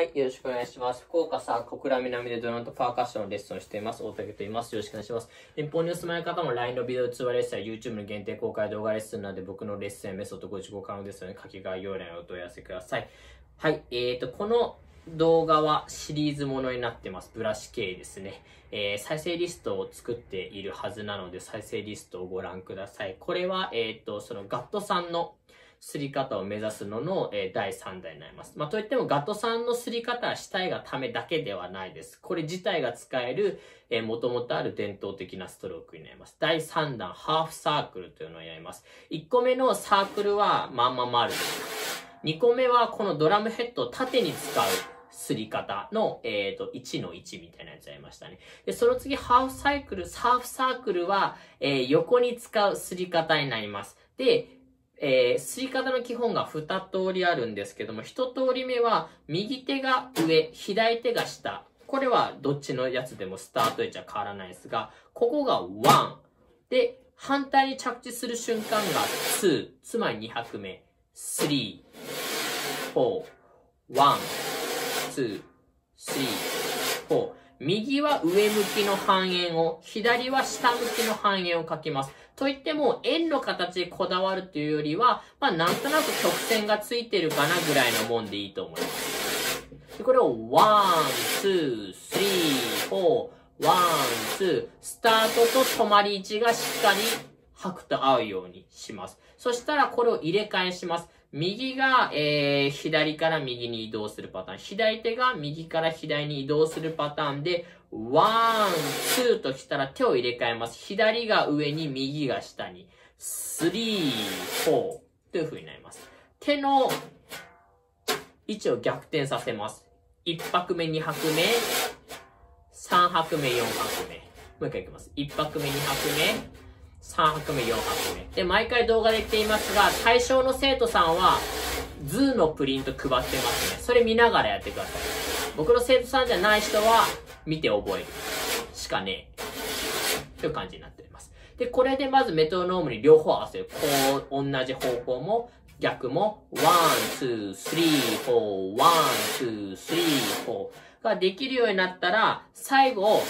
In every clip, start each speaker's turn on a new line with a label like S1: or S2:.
S1: はい、よろしくお願いします。福岡さん、小倉南でドラムとパーカッションのレッスンをしています。大竹と言います。よろしくお願いします。日本にお住まいの方も LINE のビデオ通話レッスンや YouTube の限定公開動画レッスンなどで僕のレッスンやメソッドご自己可能ですので、書き概要欄にお問い合わせください。はい、えーと、この動画はシリーズものになってます。ブラシ系ですね。えー、再生リストを作っているはずなので、再生リストをご覧ください。これは、えっ、ー、と、そのガットさんのすり方を目指すのの、えー、第3弾になります。まあ、といってもガトさんのすり方はしたいがためだけではないです。これ自体が使える、えー、元々ある伝統的なストロークになります。第3弾、ハーフサークルというのをやります。1個目のサークルはまんま丸です。2個目はこのドラムヘッドを縦に使う。すり方の、えっ、ー、と、1の1みたいなやつやりましたね。で、その次、ハーフサイクル、ハーフサークルは、えー、横に使うすり方になります。で、えー、吸い方の基本が2通りあるんですけども、1通り目は、右手が上、左手が下。これはどっちのやつでもスタート位置は変わらないですが、ここが1。で、反対に着地する瞬間が2。つまり2拍目。3、4、1、2、3、4。右は上向きの半円を、左は下向きの半円を書きます。といっても、円の形でこだわるというよりは、まあ、なんとなく曲線がついてるかなぐらいのもんでいいと思います。でこれを、 one、two、three、four、one、two、スタートと止まり位置がしっかり拍と合うようにします。そしたらこれを入れ替えします。右が、えー、左から右に移動するパターン。左手が右から左に移動するパターンで、one, two としたら手を入れ替えます。左が上に、右が下に。スリー、フォーという風になります。手の位置を逆転させます。1拍目、2拍目、3拍目、4拍目。もう一回いきます。1拍目、2拍目、3拍目、4拍目。で、毎回動画で言っていますが、対象の生徒さんは、図のプリント配ってますね。それ見ながらやってください。僕の生徒さんじゃない人は、見て覚える。しかねえ。という感じになっております。で、これでまずメトロノームに両方合わせる。こう、同じ方向も、逆も、1、2、3、4、1、2、3、4ができるようになったら、最後、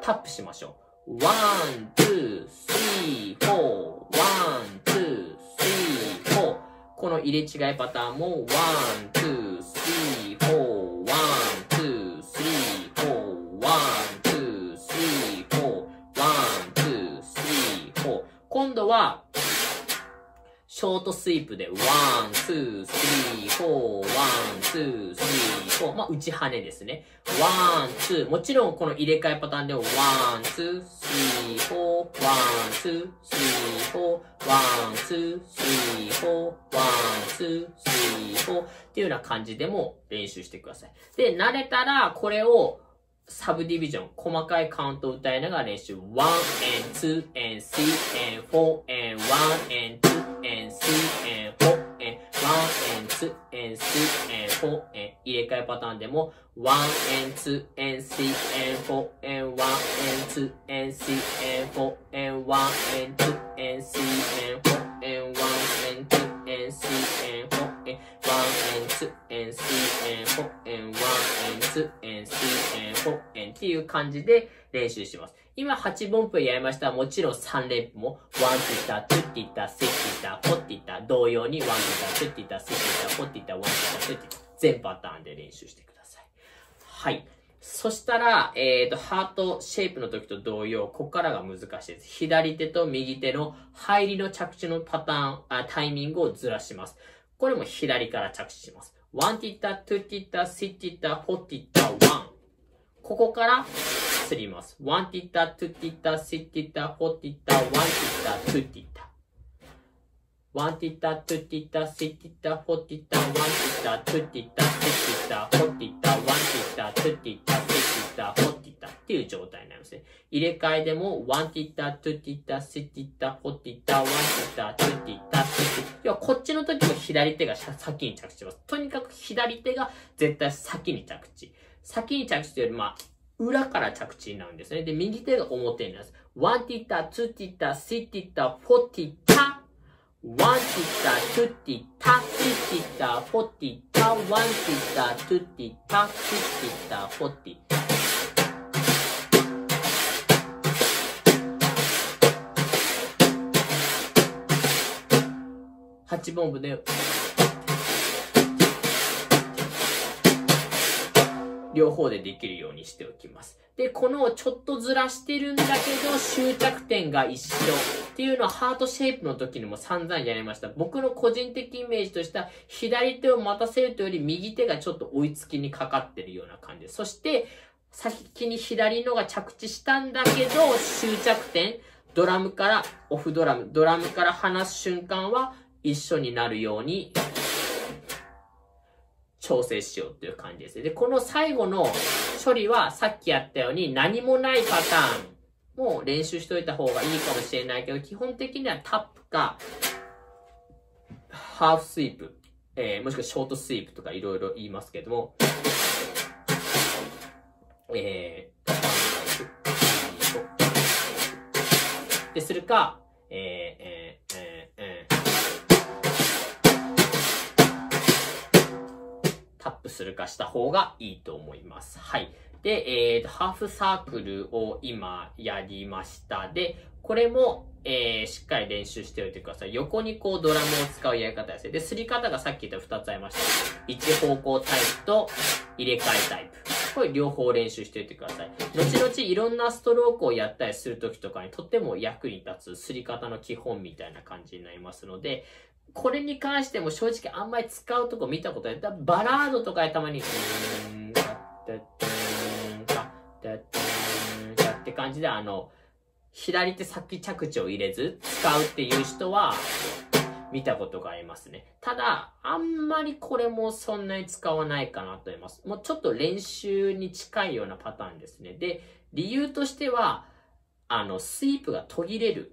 S1: タップしましょう。One, two, three, four, one, two, three, four この入れ違いパターンも one, two, three, four, one, two, three, four, one, two, three, four, one, two, three, four 今度はショートスイープで、 one, two, three, four, one, two, three, four。まあ、内跳ねですね。 one, two。もちろん、この入れ替えパターンでも、 one, two, three, four, one, two, three four, one, two, three, four, one, two, three, four。っていうような感じでも練習してください。で、慣れたら、これを、サブディビジョン、細かいカウントを歌いながら練習。1 and 2 and 3 and 4 and 1 and 2 and 3 and 4 and 1 and 2 and 3 and 4 and 入れ替えパターンでも1 and 2 and 3 and 4 and 1 and 2 and 3 and 4 and 1 and 2 and 3 and 4 and 1 and 2 and 3 and 4 and 1 and 2 and 3 and 4 and 1 and 2 and 3 and 4 and っていう感じで練習します。今8分音やりましたもちろん3連符も1って言った、2って言った、3って言った、4って言った同様に1って言った、2って言った、3って言った、4って言った、1って言った、2って言った、全パターンで練習してください。はい。そしたら、えっ、ー、と、ハートシェイプの時と同様、ここからが難しいです。左手と右手の入りの着地のパターン、あタイミングをずらします。これも左から着地します。1ティッタ、2ティッタ、3ティッタ、4ティッタ、1。ここからすります。1ティッタ、2ティッタ、3ティッタ、4ティッタ、1ティッタ、2ティッタ。1ティッタ、2ティッタ、3ティッタ、4ティッタ、1ティッタ、2ティッタ、3ティッタ、4ティッタ、1ティッタ、2ティッタ、3ティッタ、4ティッタっていう状態になりますね。入れ替えでも1ティッタ、2ティッタ、3ティッタ、4ティッタ、1ティッタ、2ティッタ、3ティッタ。要はこっちの時も左手が先に着地します。とにかく左手が絶対先に着地。先に着地というより、まあ、裏から着地になるんですね。で、右手が表になります。1ティッタ、2ティッタ、3ティッタ、4ティッタ、ワンティッタ、トゥッティッタ、ティッティタ、フォティタ、ワンティッタ、トゥッティタ、ティッタ、フォティ。8本部で、両方でできるようにしておきます。で、このちょっとずらしてるんだけど、終着点が一緒っていうのはハートシェイプの時にも散々やりました。僕の個人的イメージとしては、左手を待たせるというより右手がちょっと追いつきにかかってるような感じ。そして、先に左のが着地したんだけど、終着点、ドラムからオフドラム、ドラムから離す瞬間は一緒になるように調整しようっていう感じです。で、この最後の処理はさっきやったように何もないパターンも練習しといた方がいいかもしれないけど、基本的にはタップか、ハーフスイープ、えー、もしくはショートスイープとかいろいろ言いますけども、えー、で、するか、するかした方がいいと思います。はい。で、えーと、ハーフサークルを今やりました。で、これも、えー、しっかり練習しておいてください。横にこうドラムを使うやり方ですね。で、すり方がさっき言った2つありました。一方向タイプと入れ替えタイプ。これ両方練習しておいてください。後々いろんなストロークをやったりするときとかにとっても役に立つすり方の基本みたいな感じになりますので、これに関しても正直あんまり使うとこ見たことない。バラードとかでたまに、うーん、だってーん、だってーん、だって感じであの、左手先着地を入れず使うっていう人は見たことがありますね。ただ、あんまりこれもそんなに使わないかなと思います。もうちょっと練習に近いようなパターンですね。で、理由としては、あの、スイープが途切れる。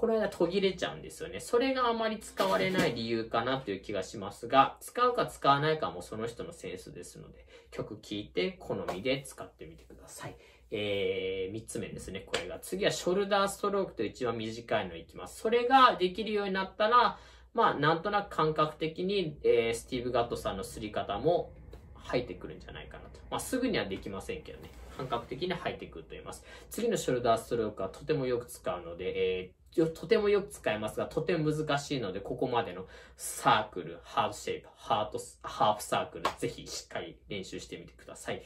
S1: これが途切れちゃうんですよね。それがあまり使われない理由かなという気がしますが、使うか使わないかもその人のセンスですので、曲聴いて好みで使ってみてください。えー、3つ目ですね、これが。次はショルダーストロークと一番短いのいきます。それができるようになったら、まあ、なんとなく感覚的に、えー、スティーブ・ガッドさんのすり方も入ってくるんじゃないかなと。まあ、すぐにはできませんけどね。感覚的に入ってくると言います。次のショルダーストロークはとてもよく使うので、えーとてもよく使いますが、とても難しいので、ここまでのサークル、ハーフシェイプ、ハート、ハーフサークル、ぜひしっかり練習してみてください。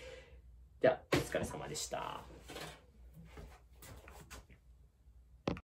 S1: では、お疲れ様でした。